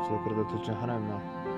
이제 그래도 둘 중 하나였나?